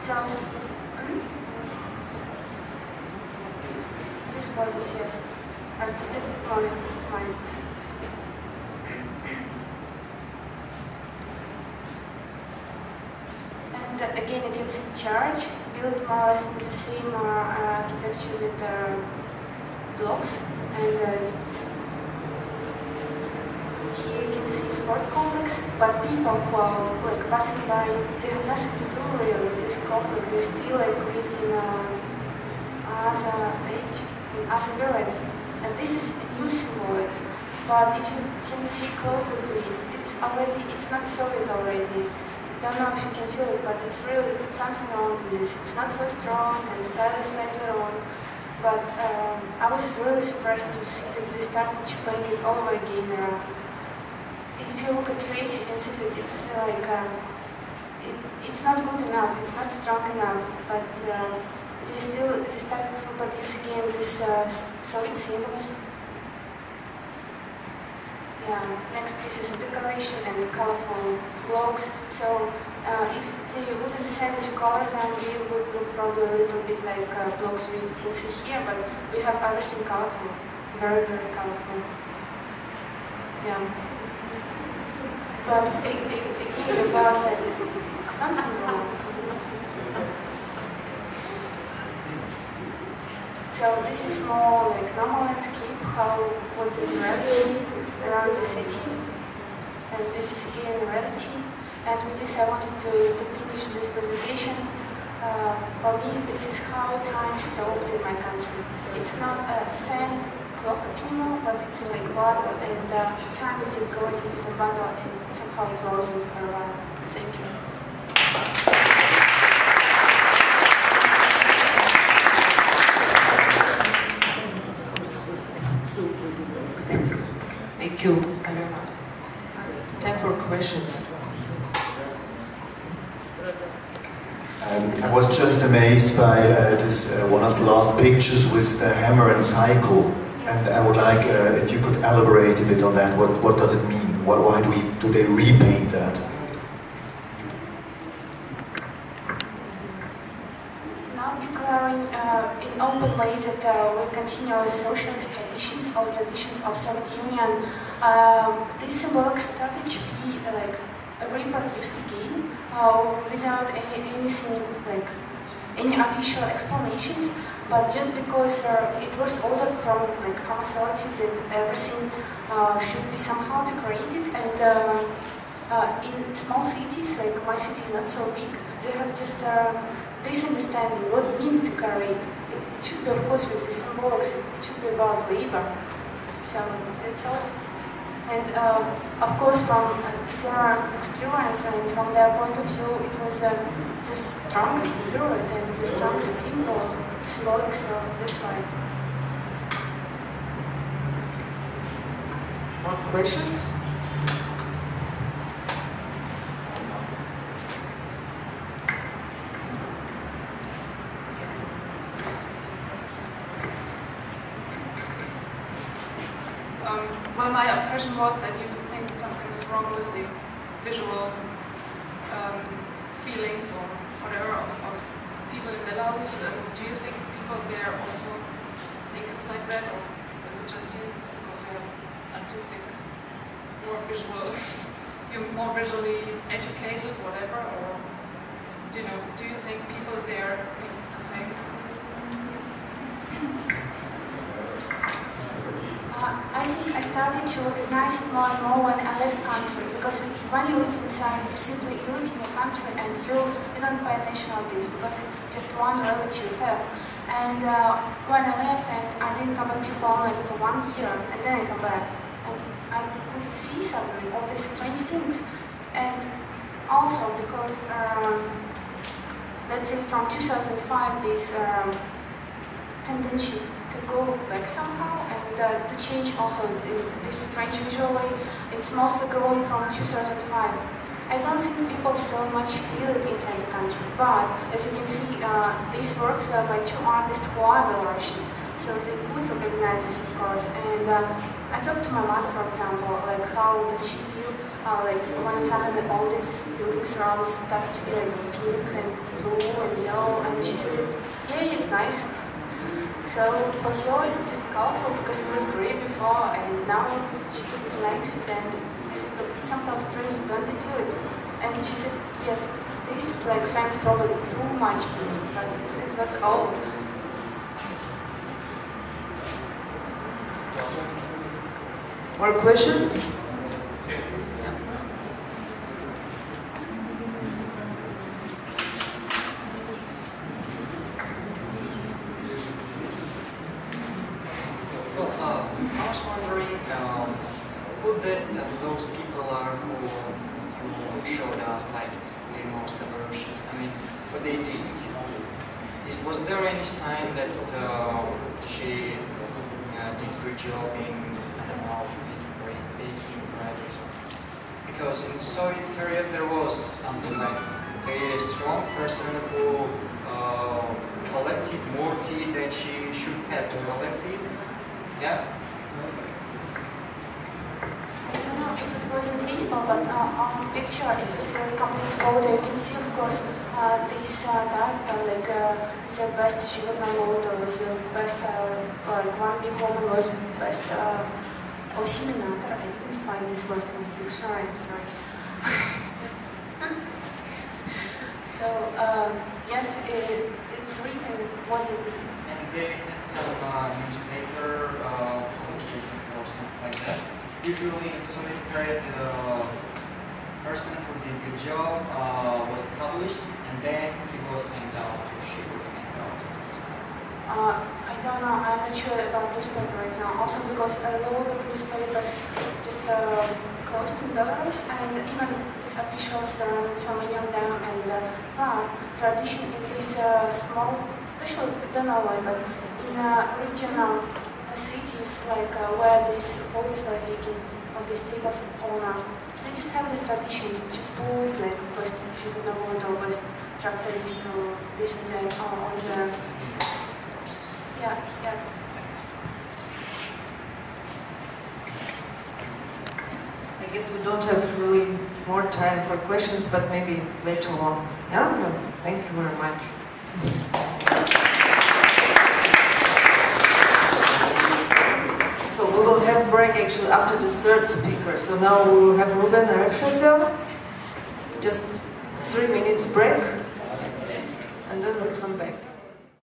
So this photos, yes, artistic point of mind. And uh, again, you can see church built more or less in the same uh, architecture as the blocks. And uh, here you can see sport complex, but people who are like passing by, they have nothing to do really with this complex. They still like live in uh, other age, in other period. And this is a new symbol. But if you can see closely to it, it's already, it's not solid already. I don't know if you can feel it, but it's really something wrong with this. It's not so strong and style is slightly wrong. But um, I was really surprised to see that they started to paint it all over again. Uh, if you look at the face, you can see that it's like um, it, it's not good enough. It's not strong enough. But uh, they still they started to produce again these uh, solid symbols. Yeah. Next piece is a decoration and colorful blocks. So uh, if they wouldn't decide to color them, we would look probably a little bit like uh, blocks we can see here, but we have everything colorful, very, very colorful. Yeah. But again, about that, something wrong. So this is more like normal landscape, how what is reality around the city. And this is again reality. And with this I wanted to, to finish this presentation. Uh, for me, this is how time stopped in my country. It's not a sand clock anymore, but it's like bottle, and uh, time is just going into the bottle and somehow frozen for a while. Thank you. Thank you, Alena. Time for questions. Um, I was just amazed by uh, this uh, one of the last pictures with the hammer and sickle, and I would like uh, if you could elaborate a bit on that. What what does it mean? Why, why do we do they repaint that? Not declaring uh, in open way that uh, we continue our socialist traditions or traditions of Soviet Union. Um, this work started to be like reproduced again uh, without any, anything like any official explanations, but just because uh, it was ordered from like from authorities that everything uh, should be somehow decorated and. Um, uh, in small cities, like my city is not so big, they have just uh, this understanding what means to decorate. It, it should be, of course, with the symbolics, it should be about labor. So that's all. And uh, of course, from uh, their experience and from their point of view, it was uh, the strongest period and the strongest symbol, symbolic, so that's why. More questions? Um, well, my impression was that you think something is wrong with the visual um, feelings or whatever of, of people in Belarus. And do you think people there also think it's like that, or is it just you because you have artistic, more visual, you're more visually educated, whatever, or you know, do you think people there think the same? Uh, I think I started to recognize it more and more when I left country because when you live inside, you simply you live in your country and you, you don't pay attention on this because it's just one you have. And uh, when I left and I didn't come back to like for one year and then I come back and I could see suddenly all these strange things. And also because um, let's say from 2005 this um, tendency to go back somehow and uh, to change also this strange visual way. It's mostly going from 2005. I don't think people so much feel it inside the country, but as you can see, uh, these works were by two artists who are Belarusians, so they could recognize this, of course. And uh, I talked to my mother, for example, like how does she feel uh, like one suddenly all these buildings around started to be like pink and blue and yellow, and she said, yeah, it's nice. So for her it's just colorful because it was gray before, and now she just likes it. And I said, but it's somehow strange, don't you feel it? And she said, yes, these like fans probably too much pink, but it was all. More questions? Well, uh, I was wondering um, who the, uh, those people are who, who showed us, like famous Belarusians. I mean, what they did. Was there any sign that uh, she uh, did good job in, I don't know, bread, baking bread or something? Because in the Soviet period there was something like a strong person who uh, collected more tea than she should have to collect it. Yeah? It wasn't visible, but uh, on picture, if you see a complete photo, you can see, of course, uh, this uh, diagram, like uh, the best Shivanamoto, the best uh, like one big woman was best uh, Osiminator. I didn't find this word in the dictionary, I'm sorry. so, um, yes, it, it's written, what did? And then did some newspaper. Uh, or something like that. Usually in Soviet period, the person who did good job uh, was published and then he was out or she was out. Uh, I don't know, I'm not sure about newspaper right now. Also because a lot of newspapers just uh, close to Belarus and even these officials, uh, not so many of them, and uh, ah, tradition in these uh, small, especially, I don't know why, but in uh, regional cities, like uh, where these photos were taken on these tables of fauna, they just have this tradition to put like West board or West tractorist or this and that on the... Yeah, yeah. I guess we don't have really more time for questions, but maybe later on. Yeah, no, thank you very much. actually after the third speaker. So now we will have Ruben Refshatel. Just three minutes break,